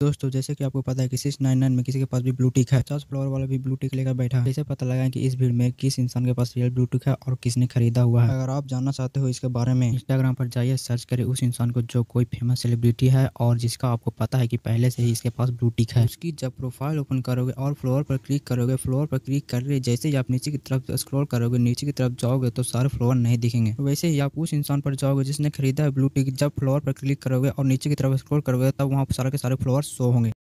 दोस्तों, जैसे कि आपको पता है कि सिक्स नाइन नाइन में किसी के पास भी ब्लूटिक है पचास फ्लोर वाला भी ब्लूटिक लेकर बैठा है। कैसे पता लगा कि इस भीड़ में किस इंसान के पास रियल ब्लूटिक है और किसने खरीदा हुआ है। अगर आप जानना चाहते हो इसके बारे में इंस्टाग्राम पर जाइए सर्च करें उस इंसान को जो कोई फ़ेमस सेलिब्रिटी है और जिसका आपको पता है कि पहले से ही इसके पास ब्लूटिक है। उसकी जब प्रोफ़ाइल ओपन करोगे और फ्लोर पर क्लिक करोगे फ्लोर पर क्लिक कर रहे जैसे ही आप नीचे की तरफ़ स्क्रॉल करोगे, नीचे की तरफ़ जाओगे तो सारे फ्लोर नहीं दिखेंगे। वैसे ही आप उस इंसान पर जाओगे जिसने खरीदा है ब्लूटिक जब फ्लोर पर क्लिक करोगे और नीचे की तरफ़ स्क्रॉल करोगे, तब वहाँ सारे के सारे फ्लोर शो होंगे।